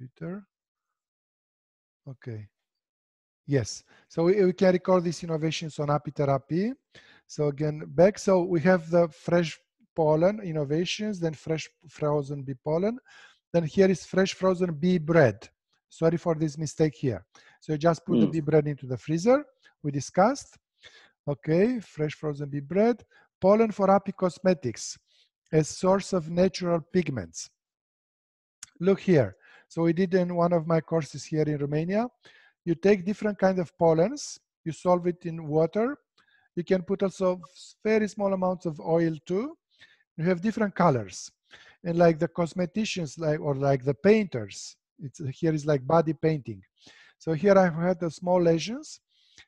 computer. Okay. Yes. So we, we can record these innovations on apitherapy. So again, back. So we have the fresh pollen innovations, then fresh frozen bee pollen. Then here is fresh frozen bee bread. Sorry for this mistake here. So you just put mm. the bee bread into the freezer. We discussed. Okay, fresh frozen bee bread. Pollen for Api Cosmetics, a source of natural pigments. Look here. So we did in one of my courses here in Romania. You take different kind of pollens, you solve it in water. You can put also very small amounts of oil too. You have different colors. And like the cosmeticians, like or like the painters, it's here is like body painting. So here I've had the small lesions.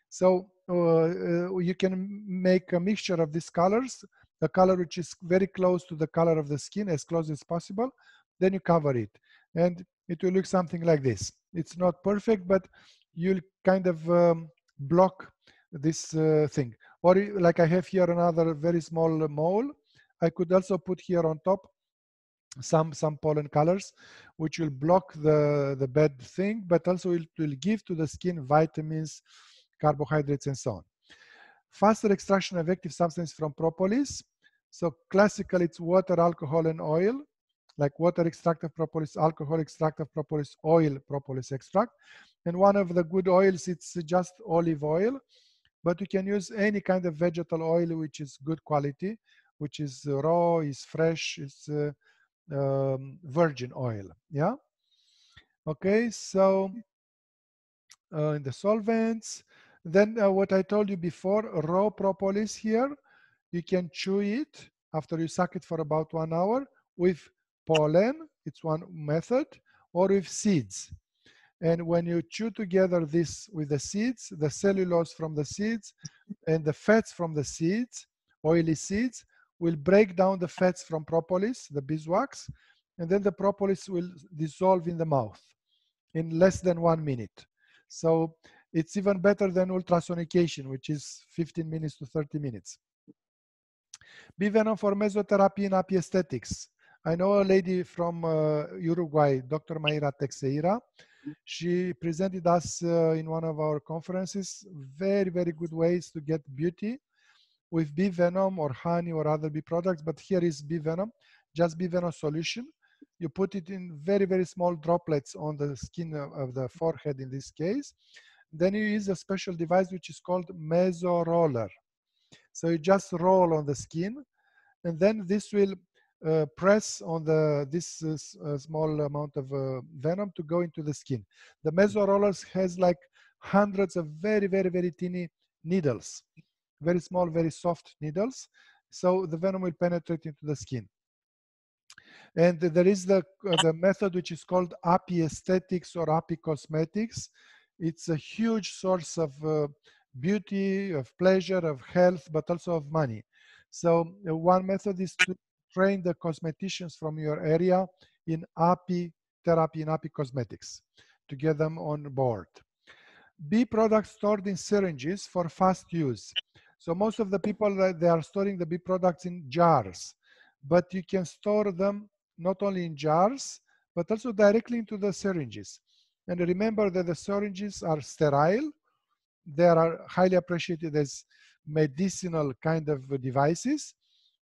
So uh, uh, you can make a mixture of these colors, the color which is very close to the color of the skin, as close as possible. Then you cover it. And it will look something like this. It's not perfect, but you'll kind of um, block this uh, thing. Or like I have here another very small mole. I could also put here on top some some pollen colors which will block the the bad thing but also it will give to the skin vitamins carbohydrates and so on faster extraction of active substance from propolis so classically it's water alcohol and oil like water extract of propolis alcohol extract of propolis oil propolis extract and one of the good oils it's just olive oil but you can use any kind of vegetal oil which is good quality which is raw is fresh is uh, um, virgin oil. Yeah. Okay, so uh, in the solvents, then uh, what I told you before, raw propolis here, you can chew it after you suck it for about one hour with pollen, it's one method, or with seeds. And when you chew together this with the seeds, the cellulose from the seeds and the fats from the seeds, oily seeds, will break down the fats from propolis, the beeswax, and then the propolis will dissolve in the mouth in less than one minute. So it's even better than ultrasonication, which is 15 minutes to 30 minutes. Bee venom for mesotherapy in api aesthetics. I know a lady from uh, Uruguay, Dr. Mayra Teixeira. She presented us uh, in one of our conferences very, very good ways to get beauty with bee venom or honey or other bee products, but here is bee venom, just bee venom solution. You put it in very, very small droplets on the skin of the forehead in this case. Then you use a special device which is called meso roller. So you just roll on the skin and then this will uh, press on the this uh, small amount of uh, venom to go into the skin. The meso rollers has like hundreds of very, very, very teeny needles very small, very soft needles. So the venom will penetrate into the skin. And there is the, uh, the method which is called api aesthetics or api cosmetics. It's a huge source of uh, beauty, of pleasure, of health, but also of money. So uh, one method is to train the cosmeticians from your area in api therapy, in api cosmetics, to get them on board. Bee products stored in syringes for fast use. So most of the people, they are storing the bee products in jars, but you can store them not only in jars, but also directly into the syringes. And remember that the syringes are sterile. They are highly appreciated as medicinal kind of devices.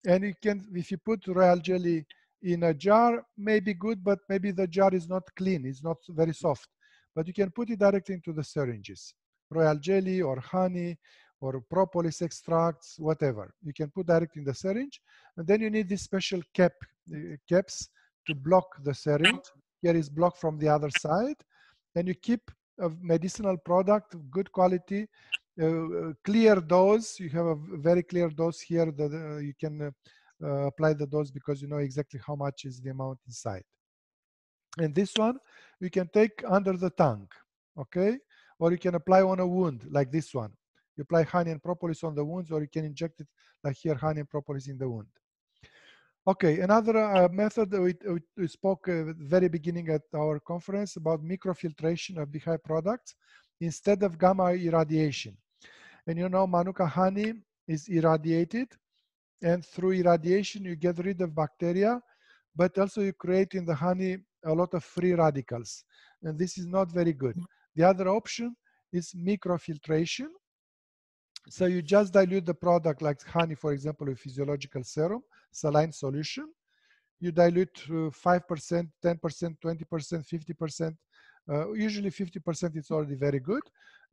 And you can, if you put royal jelly in a jar, may be good, but maybe the jar is not clean, it's not very soft. But you can put it directly into the syringes. Royal jelly or honey or propolis extracts, whatever. You can put directly in the syringe. And then you need this special cap, uh, caps to block the syringe. Here is blocked from the other side. And you keep a medicinal product, of good quality, clear dose. You have a very clear dose here that uh, you can uh, uh, apply the dose because you know exactly how much is the amount inside. And this one, you can take under the tongue, okay? Or you can apply on a wound like this one. You apply honey and propolis on the wounds, or you can inject it like here, honey and propolis in the wound. Okay, another uh, method we, we spoke at the very beginning at our conference about microfiltration of beehive products instead of gamma irradiation. And you know, Manuka honey is irradiated, and through irradiation you get rid of bacteria, but also you create in the honey a lot of free radicals. And this is not very good. The other option is microfiltration. So you just dilute the product like honey, for example, with physiological serum, saline solution. You dilute 5%, 10%, 20%, 50%. Uh, usually 50% is already very good.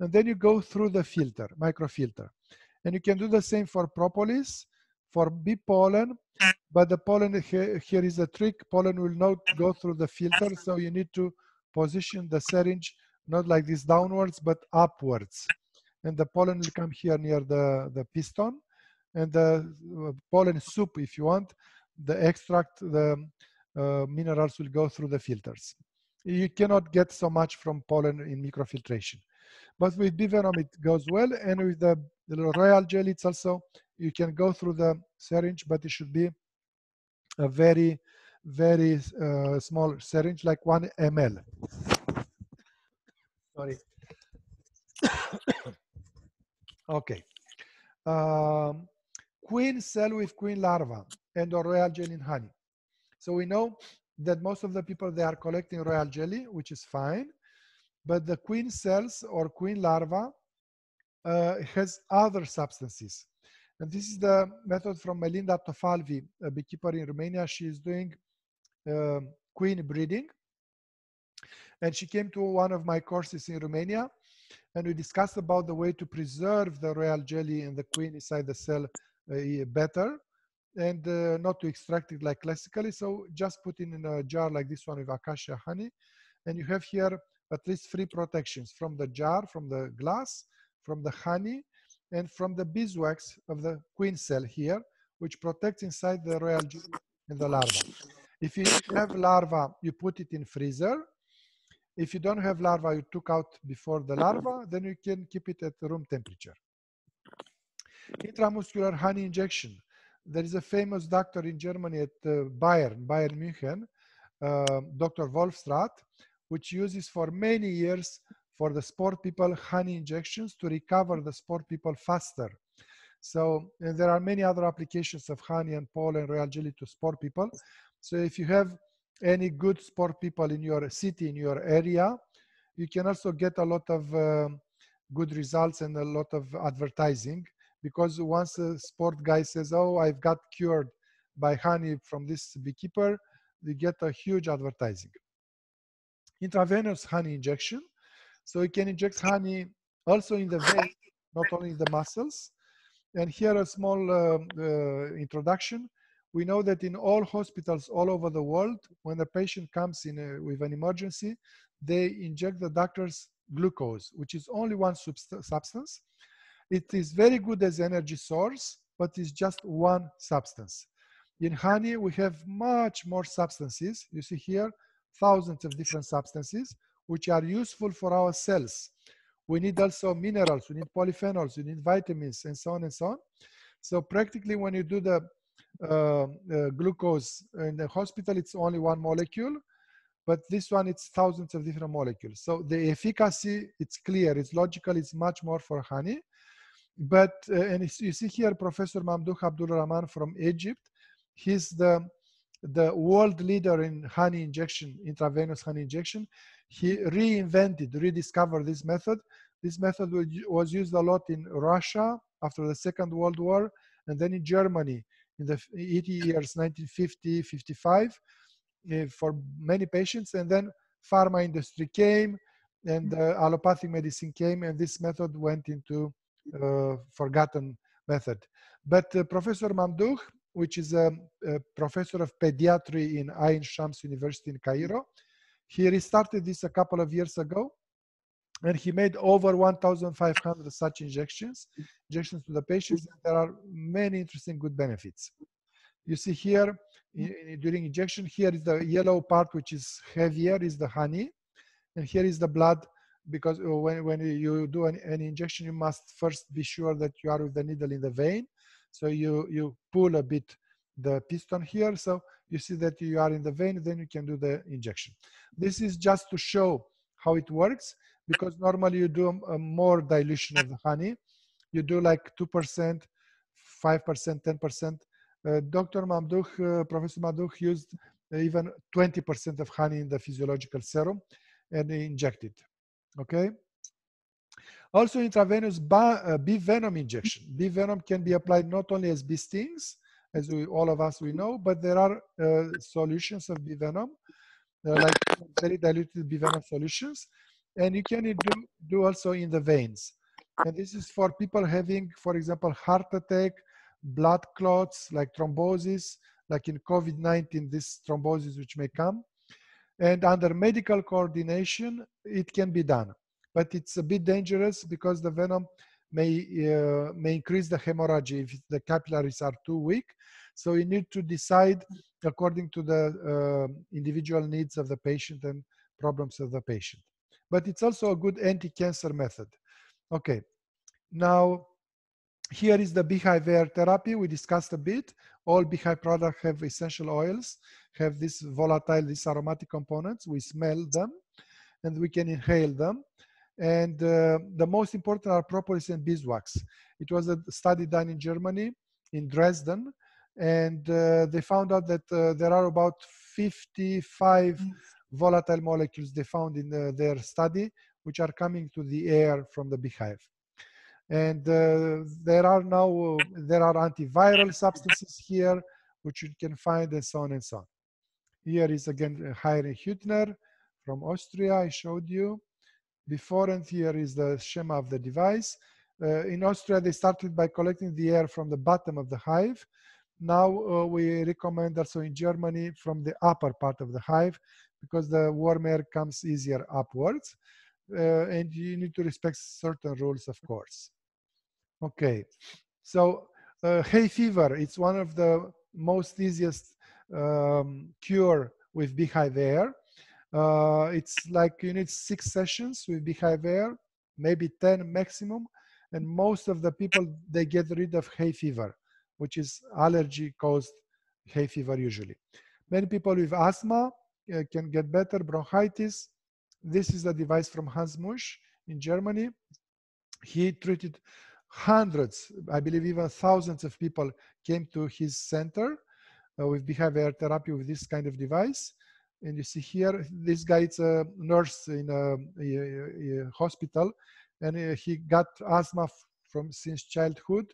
And then you go through the filter, microfilter. And you can do the same for propolis, for bee pollen, but the pollen here, here is a trick. Pollen will not go through the filter, so you need to position the syringe not like this downwards, but upwards. And the pollen will come here near the, the piston. And the uh, pollen soup, if you want, the extract, the uh, minerals will go through the filters. You cannot get so much from pollen in microfiltration. But with bee it goes well. And with the, the royal jelly, it's also, you can go through the syringe, but it should be a very, very uh, small syringe, like one ml. Sorry. okay. Um, queen cell with queen larva and or royal jelly in honey. So we know that most of the people, they are collecting royal jelly, which is fine. But the queen cells or queen larva uh, has other substances. And this is the method from Melinda Tofalvi, a beekeeper in Romania. She is doing uh, queen breeding. And she came to one of my courses in Romania, and we discussed about the way to preserve the royal jelly and the queen inside the cell uh, better and uh, not to extract it like classically. So just put it in a jar like this one with acacia honey. And you have here at least three protections from the jar, from the glass, from the honey, and from the beeswax of the queen cell here, which protects inside the royal jelly and the larva. If you have larva, you put it in freezer. If you don't have larva, you took out before the larva, then you can keep it at room temperature. Intramuscular honey injection. There is a famous doctor in Germany at uh, Bayern, Bayern München, uh, Dr. Wohlfahrt, which uses for many years for the sport people honey injections to recover the sport people faster. So there are many other applications of honey and pollen royal jelly to sport people. So if you have any good sport people in your city, in your area, you can also get a lot of uh, good results and a lot of advertising because once a sport guy says, oh, I've got cured by honey from this beekeeper, they get a huge advertising. Intravenous honey injection. So you can inject honey also in the vein, not only in the muscles. And here a small uh, uh, introduction. We know that in all hospitals all over the world, when a patient comes in a, with an emergency, they inject the doctors glucose, which is only one substance. It is very good as energy source, but it's just one substance. In honey, we have much more substances. You see here, thousands of different substances, which are useful for our cells. We need also minerals, we need polyphenols, we need vitamins, and so on and so on. So practically when you do the uh, uh, glucose in the hospital, it's only one molecule, but this one, it's thousands of different molecules. So the efficacy, it's clear, it's logical, it's much more for honey. But, uh, and you see here, Professor Mamdouh Abdul Rahman from Egypt, he's the, the world leader in honey injection, intravenous honey injection. He reinvented, rediscovered this method. This method was used a lot in Russia after the Second World War, and then in Germany in the 80 years, 1950, 55, uh, for many patients. And then pharma industry came, and uh, allopathic medicine came, and this method went into uh, forgotten method. But uh, Professor Mamdouh, which is a, a, professor of pediatry in Ain Shams University in Cairo, he restarted this a couple of years ago, and he made over 1,500 such injections, injections to the patients. there are many interesting good benefits. You see here, during injection, here is the yellow part, which is heavier, is the honey, and here is the blood because uh, when, when you do an, an, injection, you must first be sure that you are with the needle in the vein. So you, you pull a bit the piston here. So you see that you are in the vein, then you can do the injection. This is just to show how it works because normally you do a, a more dilution of the honey. You do like 2%, 5%, 10%. Uh, Dr. Mamdouh, uh, Professor Mamdouh used even 20% of honey in the physiological serum and inject it. Okay. Also intravenous uh, bee venom injection. Bee venom can be applied not only as bee stings, as we, all of us we know, but there are uh, solutions of bee venom, uh, like very diluted bee venom solutions, and you can do, do also in the veins. And this is for people having, for example, heart attack, blood clots, like thrombosis, like in COVID-19, this thrombosis which may come. And under medical coordination, it can be done. But it's a bit dangerous because the venom may, uh, may increase the hemorrhage if the capillaries are too weak. So you need to decide according to the uh, individual needs of the patient and problems of the patient. But it's also a good anti-cancer method. Okay, now here is the beehive air therapy we discussed a bit. All beehive products have essential oils, have this volatile, these aromatic components. We smell them and we can inhale them. And uh, the most important are propolis and beeswax. It was a study done in Germany, in Dresden, and uh, they found out that uh, there are about 55 mm. volatile molecules they found in uh, their study, which are coming to the air from the beehive. And uh, there are now, uh, there are antiviral substances here, which you can find and so on and so on. Here is again Heinrich Hüttner from Austria, I showed you before and here is the schema of the device. Uh, in Austria, they started by collecting the air from the bottom of the hive. Now uh, we recommend also in Germany from the upper part of the hive because the warm air comes easier upwards. Uh, and you need to respect certain rules, of course. Okay, so uh, hay fever, it's one of the most easiest um, cure with beehive air. Uh, it's like you need six sessions with beehive air, maybe 10 maximum. And most of the people, they get rid of hay fever, which is allergy caused hay fever usually. Many people with asthma uh, can get better, bronchitis. This is a device from Hans Musch in Germany. He treated hundreds, I believe even thousands of people came to his center uh, with beehive air therapy with this kind of device. And you see here, this guy is a nurse in a, a, a hospital, and uh, he got asthma from since childhood,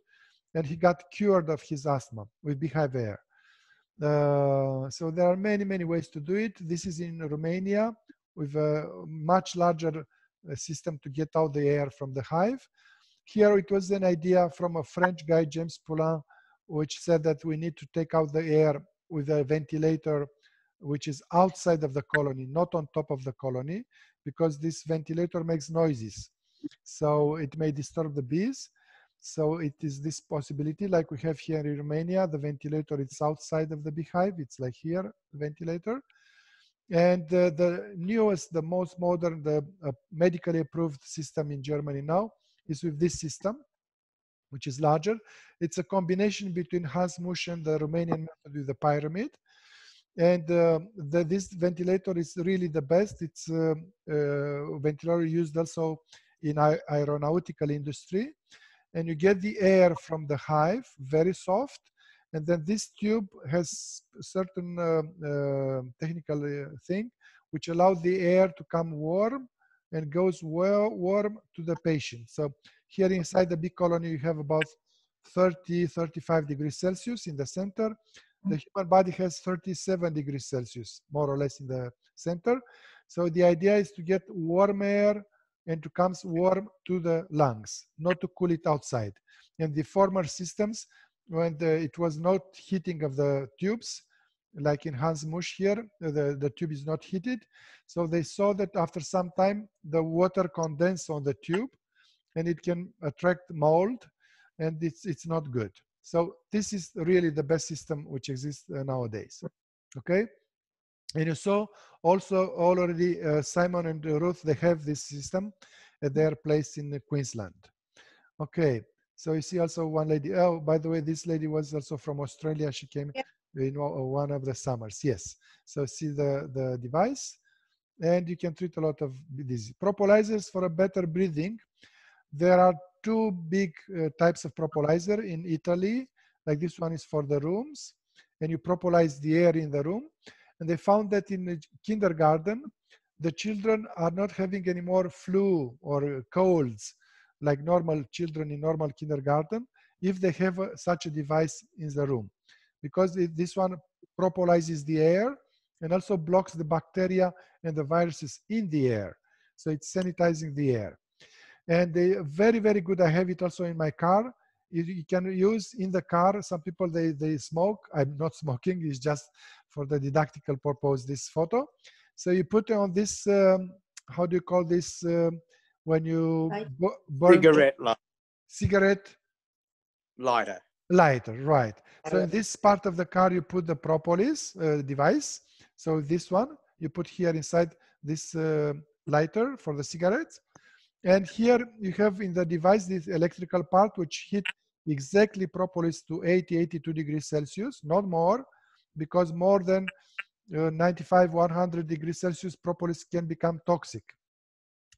and he got cured of his asthma with beehive air. Uh, so there are many, many ways to do it. This is in Romania with a much larger uh, system to get out the air from the hive. Here it was an idea from a French guy, James Poulain, which said that we need to take out the air with a ventilator which is outside of the colony, not on top of the colony, because this ventilator makes noises. So it may disturb the bees. So it is this possibility, like we have here in Romania, the ventilator is outside of the beehive. It's like here, ventilator. And uh, the newest, the most modern, the uh, medically approved system in Germany now is with this system, which is larger. It's a combination between Hans Musch and the Romanian method with the pyramid and uh, the, this ventilator is really the best. It's uh, uh, ventilator used also in aeronautical industry, and you get the air from the hive, very soft, and then this tube has certain uh, uh, technical uh, thing which allows the air to come warm and goes well warm to the patient. So here inside the big colony, you have about 30, 35 degrees Celsius in the center the mm-hmm. human body has 37 degrees Celsius, more or less in the center. So the idea is to get warm air and to come warm to the lungs, not to cool it outside. And the former systems, when the, it was not heating of the tubes, like in Hans Musch here, the, the tube is not heated. So they saw that after some time, the water condense on the tube and it can attract mold and it's, it's not good. So this is really the best system which exists uh, nowadays. Okay. And you saw also already uh, Simon and Ruth, they have this system at their place in Queensland. Okay. So you see also one lady. Oh, by the way, this lady was also from Australia. She came yeah. in one of the summers. Yes. So see the, the device and you can treat a lot of disease. Propolizers for a better breathing. There are two big uh, types of propolizer in Italy. Like this one is for the rooms, and you propolize the air in the room. And they found that in kindergarten, the children are not having any more flu or colds like normal children in normal kindergarten if they have a, such a device in the room. Because it, this one propolyzes the air and also blocks the bacteria and the viruses in the air. So it's sanitizing the air. And they very, very good. I have it also in my car. You, you, can use in the car. Some people, they, they smoke. I'm not smoking. It's just for the didactical purpose, this photo. So you put on this, um, how do you call this, um, when you burn cigarette light. Cigarette lighter. Lighter, right. So in this part of the car, you put the propolis uh, device. So this one, you put here inside this uh, lighter for the cigarettes. And here you have in the device this electrical part which heat exactly propolis to 80, 82 degrees Celsius, not more, because more than uh, 95, 100 degrees Celsius, propolis can become toxic.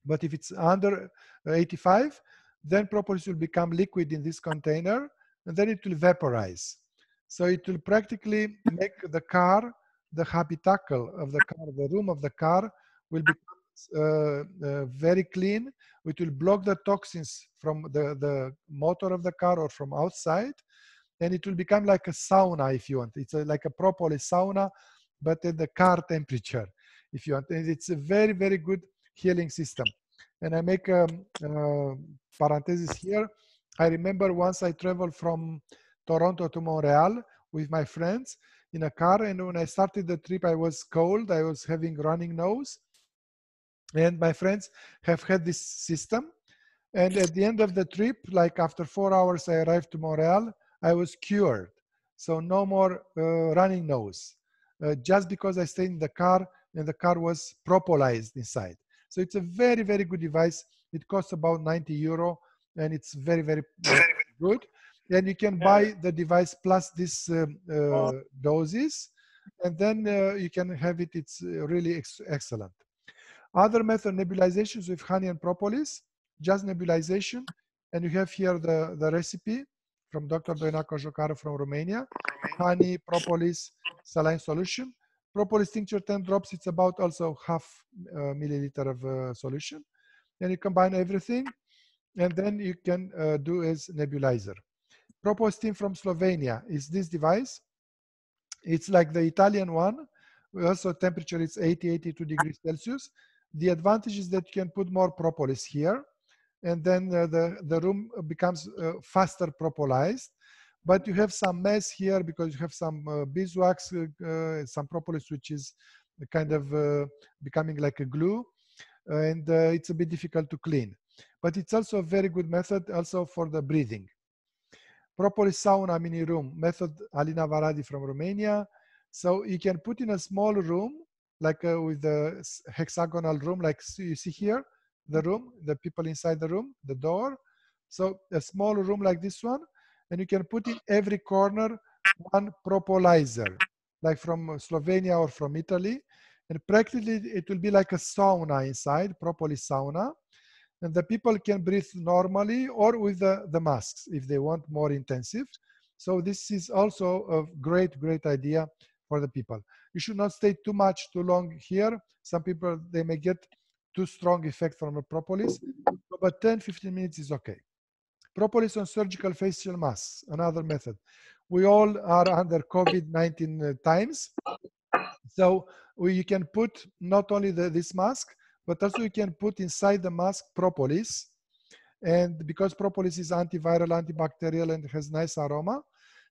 But if it's under uh, 85, then propolis will become liquid in this container, and then it will vaporize. So it will practically make the car, the habitacle of the car, the room of the car will become Uh, uh, very clean. It will block the toxins from the, the motor of the car or from outside. And it will become like a sauna if you want. It's a, like a propolis sauna, but at the car temperature if you want. And it's a very, very good healing system. And I make a, uh, parenthesis here. I remember once I traveled from Toronto to Montreal with my friends in a car. And when I started the trip, I was cold. I was having running nose. And my friends have had this system. And at the end of the trip, like after four hours, I arrived to Montreal. I was cured. So no more uh, running nose. Uh, just because I stayed in the car and the car was propolized inside. So it's a very, very good device. It costs about 90 euro and it's very, very good. And you can buy the device plus this uh, uh, doses and then uh, you can have it. It's uh, really ex excellent. Other method nebulizations with honey and propolis, just nebulization. And you have here the, the recipe from Dr. Doina Cojocaru from Romania. Honey, propolis, saline solution. Propolis tincture 10 drops, it's about also half uh, milliliter of uh, solution. And you combine everything, and then you can uh, do as nebulizer. Propolis steam from Slovenia is this device. It's like the Italian one. Also temperature is 80, 82 degrees Celsius. The advantage is that you can put more propolis here, and then uh, the, the room becomes uh, faster propolized but you have some mess here because you have some uh, beeswax, uh, uh, some propolis, which is kind of uh, becoming like a glue, and it's a bit difficult to clean. But it's also a very good method also for the breathing. Propolis sauna mini room method, Alina Varadi from Romania. So you can put in a small room, like uh, with the hexagonal room, like you see here, the room, the people inside the room, the door. So a small room like this one, and you can put in every corner one propolizer, like from Slovenia or from Italy. And practically it will be like a sauna inside, propolis sauna. And the people can breathe normally or with the, the masks if they want more intensive. So this is also a great, great idea for the people. You should not stay too much, too long here. Some people, they may get too strong effect from a propolis, but 10, 15 minutes is okay. Propolis on surgical facial masks, another method. We all are under COVID-19 uh, times. So we, you can put not only the, this mask, but also you can put inside the mask propolis. And because propolis is antiviral, antibacterial, and has nice aroma,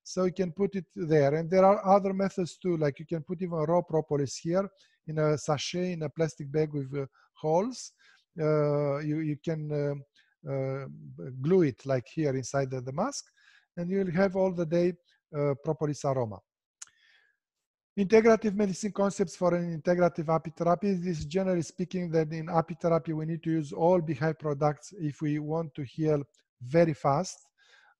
so you can put it there. And there are other methods too, like you can put even raw propolis here in a sachet, in a plastic bag with uh, holes. Uh, you, you can um, uh, glue it like here inside the, the, mask, and you'll have all the day uh, propolis aroma. Integrative medicine concepts for an integrative apitherapy. This is generally speaking that in apitherapy we need to use all beehive products if we want to heal very fast,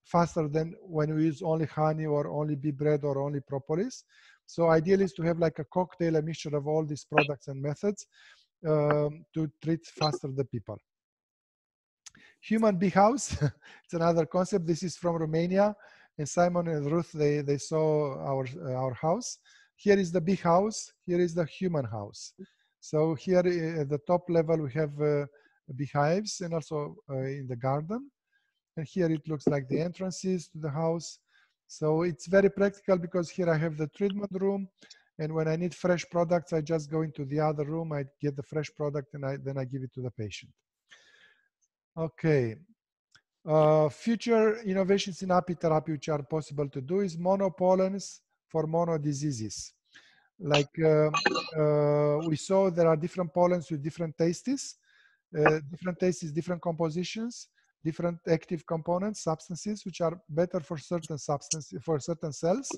faster than when we use only honey or only bee bread or only propolis. So ideally is to have like a cocktail, a mixture of all these products and methods um, to treat faster the people. Human bee house, it's another concept. This is from Romania. And Simon and Ruth, they, they saw our, our house. here is the bee house, here is the human house. So here uh, at the top level, we have uh, beehives and also uh, in the garden. And here it looks like the entrances to the house. So it's very practical because here I have the treatment room. And when I need fresh products, I just go into the other room, I get the fresh product and I, then I give it to the patient. Okay. Uh, future innovations in apitherapy which are possible to do is monopollens for mono diseases. Like uh, uh, we saw there are different pollens with different tastes, uh, different tastes, different compositions, different active components, substances, which are better for certain substances, for certain cells.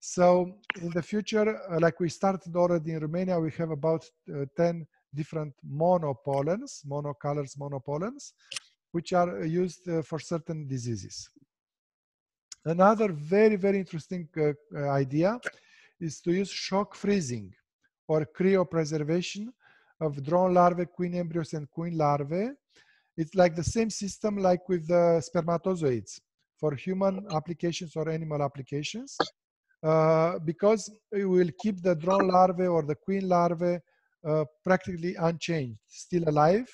So in the future, uh, like we started already in Romania, we have about uh, 10 different monopollens, monocolors monopollens, which are used uh, for certain diseases. Another very, very interesting uh, uh, idea is to use shock freezing or cryopreservation of drone larvae, queen embryos, and queen larvae. It's like the same system like with the spermatozoids for human applications or animal applications. Uh, because it will keep the drone larvae or the queen larvae uh, practically unchanged, still alive,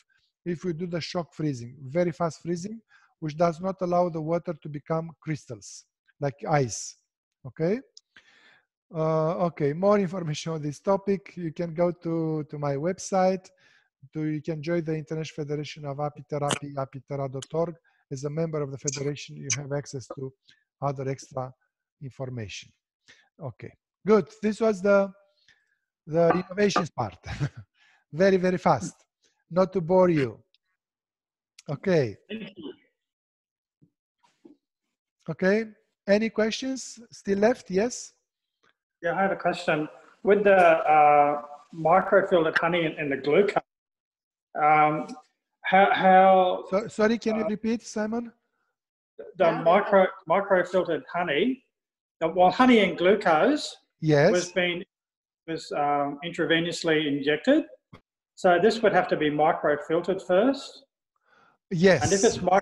if we do the shock freezing, very fast freezing, which does not allow the water to become crystals, like ice, okay? Uh, okay, more information on this topic, you can go to, to my website, to, you can join the International Federation of Apitherapy, apithera.org. As a member of the federation, you have access to other extra information. Okay, good. This was the the innovations part. very, very fast. Not to bore you. Okay. Okay. Any questions still left? Yes. Yeah, I have a question. With the uh, microfiltered honey and, and the glucose, um, how, how so, sorry, can you uh, repeat, Simon? The micro microfiltered honey, well, honey and glucose yes. was being was um, intravenously injected. So this would have to be microfiltered first. Yes. And if it's, micro,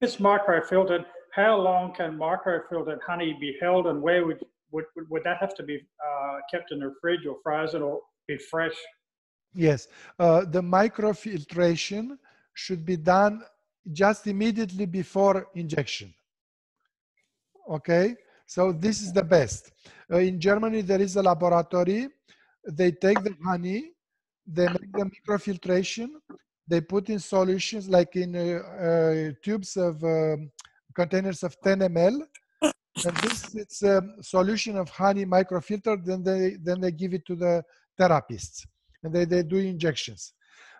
if it's microfiltered, how long can microfiltered honey be held and where would, would, would that have to be uh, kept in the fridge or frozen or be fresh? Yes, uh, the microfiltration should be done just immediately before injection. Okay, so this is the best. Uh, in Germany, there is a laboratory. They take the honey, they make the microfiltration, they put in solutions like in uh, uh, tubes of um, containers of 10 ml. And this it's a solution of honey microfilter. Then they then they give it to the therapists, and they, they do injections.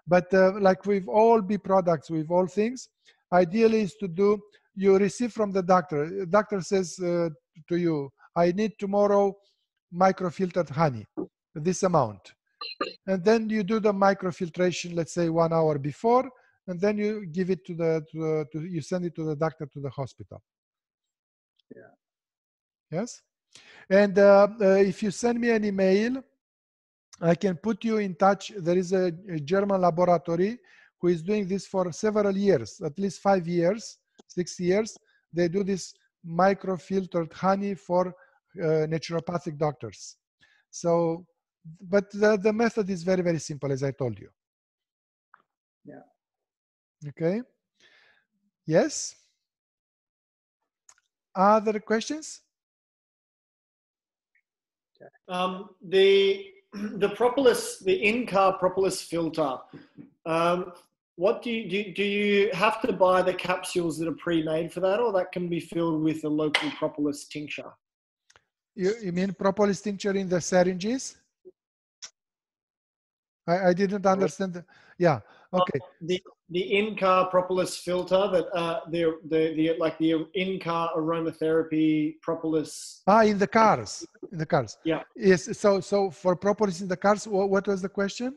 But uh, like with all B products, with all things, ideally is to do you receive from the doctor. The doctor says uh, to you, I need tomorrow microfiltered honey, this amount. And then you do the microfiltration, let's say one hour before, and then you give it to the, to, to you send it to the doctor to the hospital. Yeah. Yes? And uh, uh, if you send me an email, I can put you in touch. There is a, a German laboratory who is doing this for several years, at least five years, six years. They do this microfiltered honey for uh, naturopathic doctors. So, but the, the method is very, very simple, as I told you. Yeah. Okay. Yes. Other questions? Um, the the propolis, the in-car propolis filter. Um, what do you do, do you have to buy the capsules that are pre-made for that or that can be filled with a local propolis tincture? You, you mean propolis tincture in the syringes? I, I didn't understand the, yeah okay. Uh, the the in-car propolis filter that uh the, the the like the in-car aromatherapy propolis ah in the cars in the cars yeah yes so so for propolis in the cars what, what was the question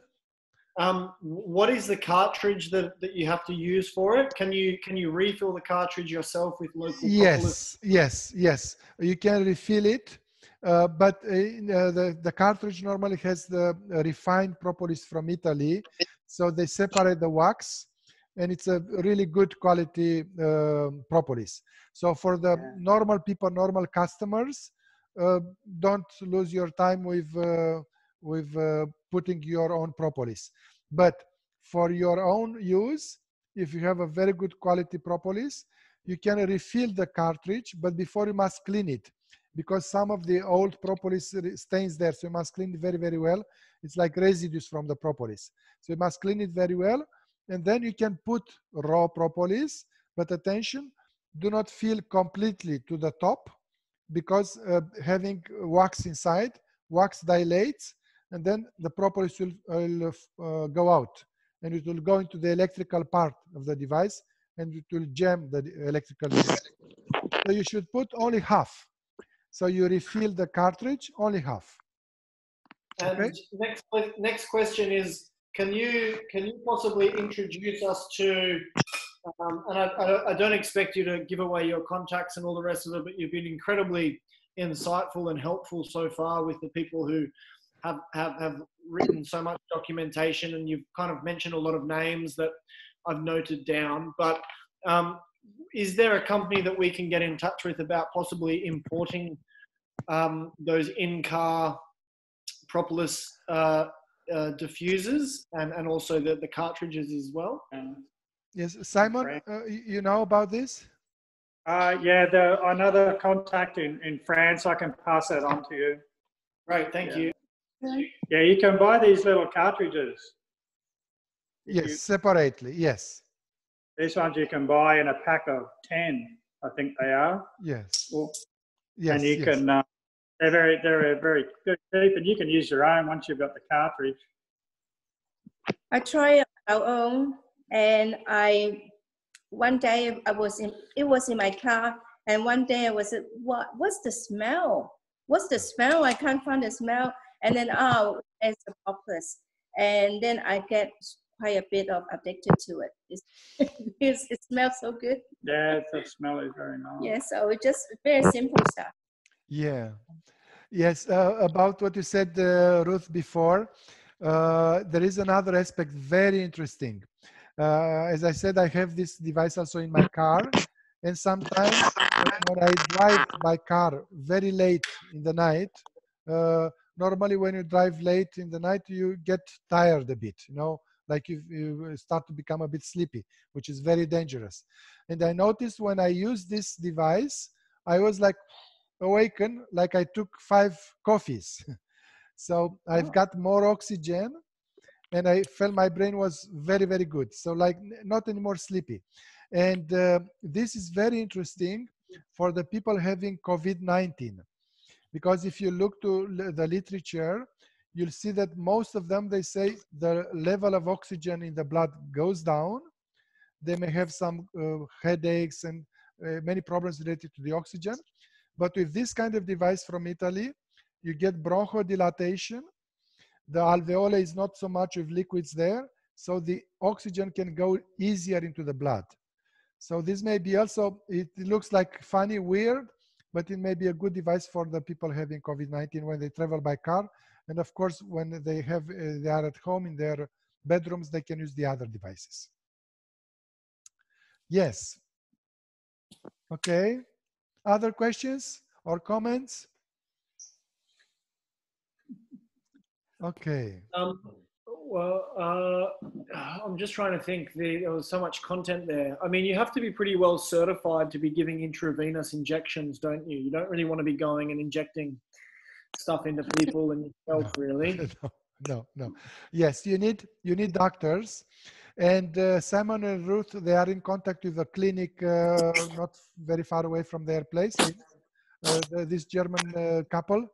um, what is the cartridge that, that you have to use for it? Can you can you refill the cartridge yourself with local? Yes, propolis? yes, yes. You can refill it, uh, but uh, the the cartridge normally has the refined propolis from Italy, so they separate the wax, and it's a really good quality uh, propolis. So for the yeah. normal people, normal customers, uh, don't lose your time with uh, with uh, putting your own propolis. But for your own use, if you have a very good quality propolis, you can refill the cartridge, but before you must clean it because some of the old propolis stains there. So you must clean it very, very well. It's like residues from the propolis. So you must clean it very well. And then you can put raw propolis, but attention, do not fill completely to the top because uh, having wax inside, wax dilates, and then the propolis will, will uh, go out and it will go into the electrical part of the device and it will jam the electrical device. So you should put only half. So you refill the cartridge only half. And okay. next next question is, can you can you possibly introduce us to? Um, and I, I, I don't expect you to give away your contacts and all the rest of it, but you've been incredibly insightful and helpful so far with the people who have, have, have written so much documentation and you've kind of mentioned a lot of names that I've noted down. But um, is there a company that we can get in touch with about possibly importing um, those in-car propolis uh, uh, diffusers and, and also the, the cartridges as well? Yes, Simon, uh, you know about this? Uh, yeah, the, another contact in, in France. I can pass that on to you. Great, thank yeah. you. Yeah, you can buy these little cartridges. Yes, you, separately, yes. These ones you can buy in a pack of 10, I think they are. Yes. Well, yes and you yes. can, uh, they're very, they're very good cheap and you can use your own once you've got the cartridge. I tried our own and I, one day I was in, it was in my car and one day I was, what, what's the smell? What's the smell? I can't find the smell. And then, oh, it's a propolis. And then I get quite a bit of addicted to it. It's, it smells so good. Yeah, the smell is very nice. Yeah, so it's just very simple stuff. Yeah. Yes, uh, about what you said, uh, Ruth, before, uh, there is another aspect very interesting. Uh, as I said, I have this device also in my car, and sometimes when I drive my car very late in the night, uh, normally when you drive late in the night, you get tired a bit, you know, like you, you start to become a bit sleepy, which is very dangerous. And I noticed when I use this device, I was like awakened, like I took five coffees. so I've oh. got more oxygen and I felt my brain was very, very good. So like not anymore sleepy. And uh, this is very interesting for the people having COVID-19. Because if you look to the literature, you'll see that most of them, they say the level of oxygen in the blood goes down. They may have some uh, headaches and uh, many problems related to the oxygen. But with this kind of device from Italy, you get bronchodilation. The alveoli is not so much with liquids there, so the oxygen can go easier into the blood. So this may be also, it looks like funny, weird, but it may be a good device for the people having COVID-19 when they travel by car and of course, when they have uh, they are at home in their bedrooms, they can use the other devices. Yes. Okay. Other questions or comments? Okay. Um, well, uh, I'm just trying to think. There was so much content there. I mean, you have to be pretty well certified to be giving intravenous injections, don't you? You don't really want to be going and injecting stuff into people and yourself, no, really. No, no, no. Yes, you need you need doctors, and uh, Simon and Ruth they are in contact with a clinic uh, not very far away from their place. Uh, this German uh, couple,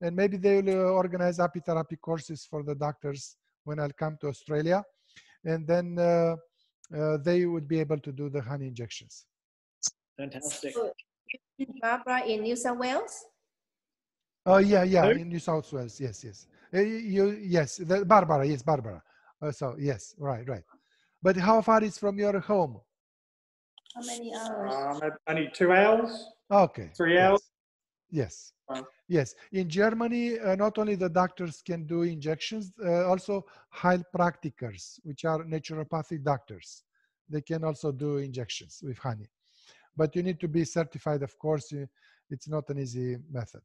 and maybe they will uh, organize apitherapy courses for the doctors when I'll come to Australia, and then uh, they would be able to do the honey injections. Fantastic. Barbara in New South Wales. Oh yeah, yeah, in New South Wales. Yes, yes. Uh, you, yes, the, Barbara. Yes, Barbara. Uh, so yes, right, right. But how far is from your home? How many hours? Um, only two hours. Okay. Three yes. hours. Yes. Yes. In Germany, uh, not only the doctors can do injections, uh, also heilpraktikers, which are naturopathic doctors. They can also do injections with honey. But you need to be certified, of course. It's not an easy method.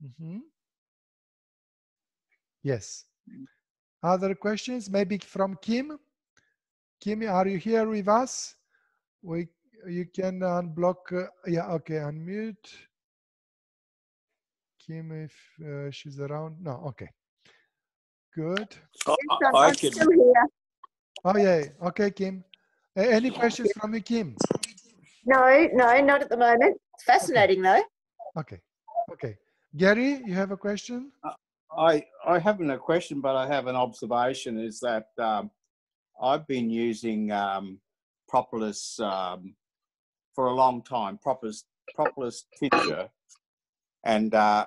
Mhm. Yes. Other questions? Maybe from Kim? Kim, are you here with us? We, you can unblock. Uh, yeah, okay, unmute. Kim, if uh, she's around. No, okay. Good. I, Yes, I, I'm, I I'm could, still here. Oh, yeah. Okay, Kim. A- any questions from you, Kim? No, no, not at the moment. It's fascinating though. Okay. Okay. Gary, you have a question? I, I haven't a question, but I have an observation is that um, I've been using um, Propolis um, for a long time, Propolis, Propolis tincture. And uh,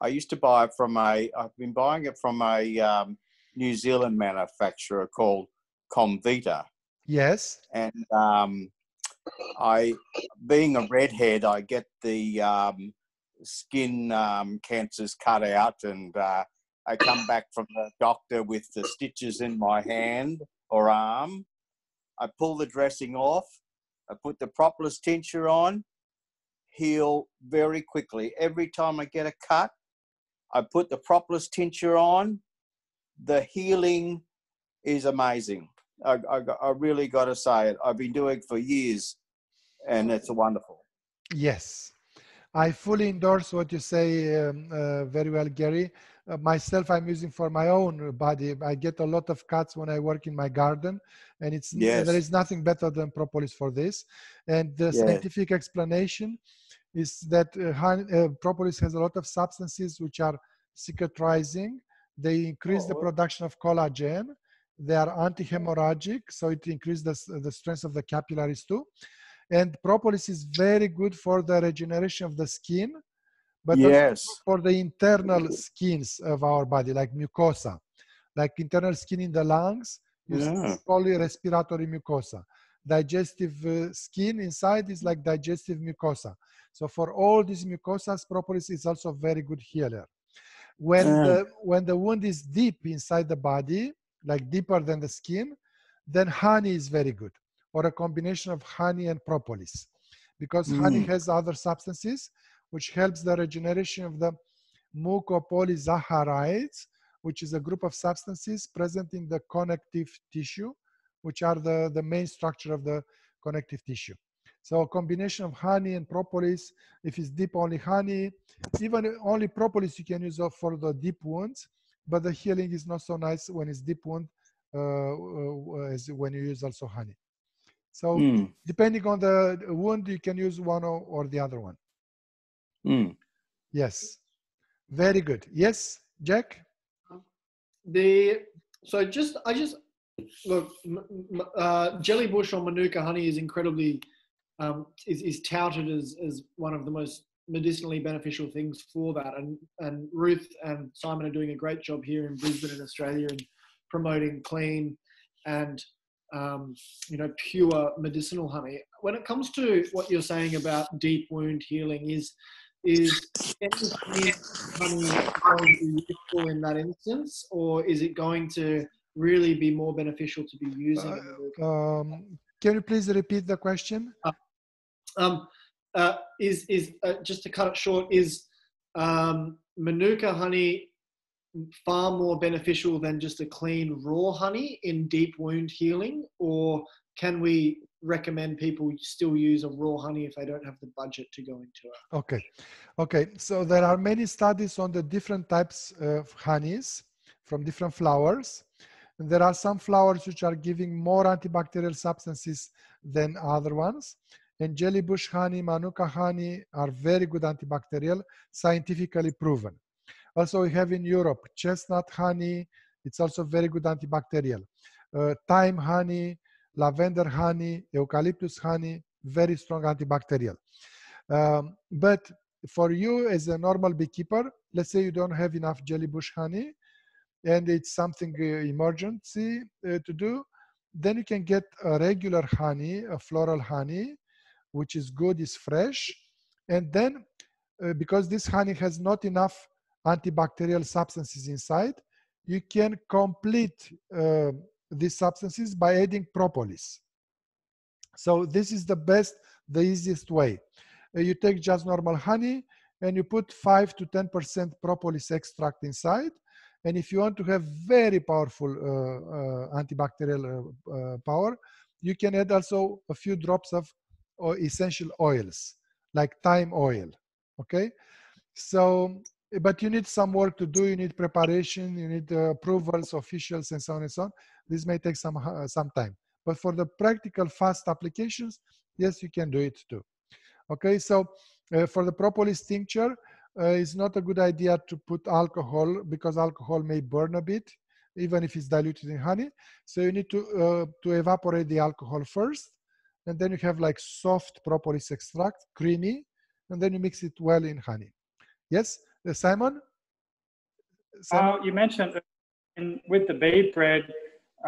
I used to buy it from a, I've been buying it from a um, New Zealand manufacturer called Comvita. Yes. and um, I, being a redhead, I get the um, skin um, cancers cut out, and uh, I come back from the doctor with the stitches in my hand or arm. I pull the dressing off. I put the propolis tincture on. Heal very quickly. Every time I get a cut, I put the propolis tincture on. The healing is amazing. I, I, I really got to say it. I've been doing it for years, and it's wonderful. Yes, I fully endorse what you say um, uh, very well, Gary. Uh, myself, I'm using for my own body. I get a lot of cuts when I work in my garden, and it's Yes. there is nothing better than propolis for this. And the Yes. scientific explanation is that uh, uh, propolis has a lot of substances which are cicatrizing. They increase the Oh. production of collagen. They are anti-hemorrhagic, so it increases the, the strength of the capillaries too. And propolis is very good for the regeneration of the skin, but also yes. for the internal skins of our body, like mucosa, like internal skin in the lungs. You Yeah. respiratory mucosa. Digestive uh, skin inside is like digestive mucosa. So for all these mucosas, propolis is also very good healer. When Yeah. the when the wound is deep inside the body, like deeper than the skin, then honey is very good, or a combination of honey and propolis, because honey Mm. has other substances which helps the regeneration of the mucopolysaccharides, which is a group of substances present in the connective tissue, which are the, the main structure of the connective tissue. So a combination of honey and propolis, if it's deep only honey, even only propolis you can use for the deep wounds, but the healing is not so nice when it's deep wound uh, uh, as when you use also honey. So Mm, depending on the wound, you can use one or, or the other one. Mm. Yes. Very good. Yes, Jack? The so just I just look m- m- uh, jellybush or manuka honey is incredibly um, is, is touted as, as one of the most medicinally beneficial things for that and and Ruth and Simon are doing a great job here in Brisbane in Australia in promoting clean and um, you know pure medicinal honey when it comes to what you're saying about deep wound healing is is any honey going to be useful in that instance, or is it going to really be more beneficial to be using? Uh, Um, can you please repeat the question? Um, uh, is is uh, just to cut it short? Is um, manuka honey far more beneficial than just a clean raw honey in deep wound healing, or can we recommend people still use a raw honey if they don't have the budget to go into it? Okay. Okay. So there are many studies on the different types of honeys from different flowers. And there are some flowers which are giving more antibacterial substances than other ones. And jellybush honey, manuka honey are very good antibacterial, scientifically proven. Also, we have in Europe chestnut honey. It's also very good antibacterial. Uh, thyme honey, lavender honey, eucalyptus honey, very strong antibacterial. Um, but for you as a normal beekeeper, let's say you don't have enough jellybush honey and it's something uh, emergency uh, to do, then you can get a regular honey, a floral honey, which is good, is fresh. And then uh, because this honey has not enough antibacterial substances inside, you can complete uh, these substances by adding propolis. So this is the best, the easiest way. Uh, you take just normal honey, and you put 5 to 10% propolis extract inside. And if you want to have very powerful uh, uh, antibacterial uh, uh, power, you can add also a few drops of essential oils, like thyme oil, okay? So, but you need some work to do, you need preparation, you need approvals, officials, and so on and so on. This may take some, some time. But for the practical fast applications, yes, you can do it too. Okay, so uh, for the propolis tincture, uh, it's not a good idea to put alcohol because alcohol may burn a bit, even if it's diluted in honey. So you need to, uh, to evaporate the alcohol first, and then you have like soft propolis extract, creamy, and then you mix it well in honey. Yes, uh, Simon? Simon? Uh, you mentioned in, with the bee bread,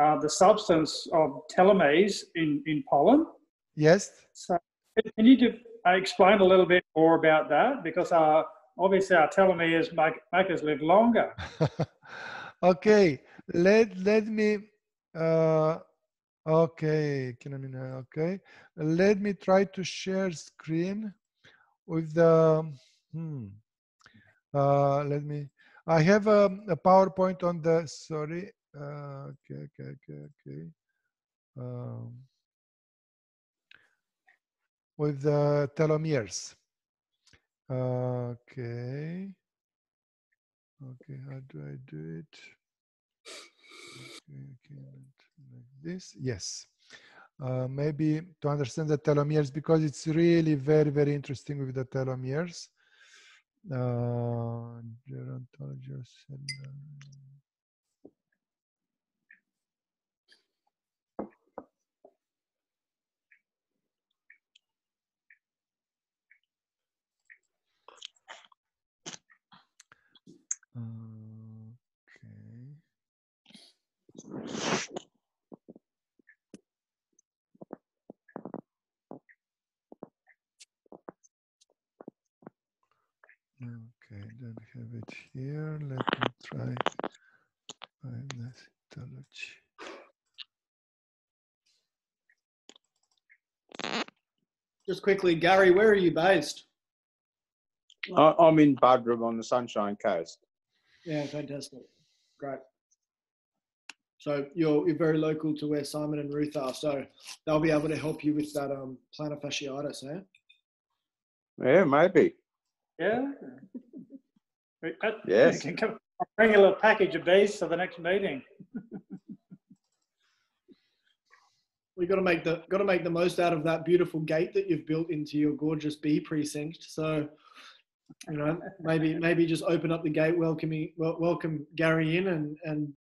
uh, the substance of telomeres in, in pollen. Yes. So can you do, uh, explain a little bit more about that? Because uh, obviously our telomeres make, make us live longer. okay, let, let me, uh, okay, okay. Let me try to share screen with the, hmm, uh, let me, I have a, a PowerPoint on the, sorry, uh, okay, okay, okay, okay. Um, with the telomeres. Okay. Okay, how do I do it? Okay, okay, like this. Yes. Uh, maybe to understand the telomeres because it's really very, very interesting with the telomeres. Uh, gerontology of Okay. Okay, don't have it here. Let me try cytology. Just quickly, Gary, where are you based? I'm in Buderim on the Sunshine Coast. Yeah, fantastic. Great. So you're you're very local to where Simon and Ruth are, so they'll be able to help you with that um plantar fasciitis, eh? Yeah, maybe. Yeah. Yes. Can come, bring a little package of bees for the next meeting. we got to make the got to make the most out of that beautiful gate that you've built into your gorgeous bee precinct. So you know, maybe maybe just open up the gate, welcoming welcome Gary in, and and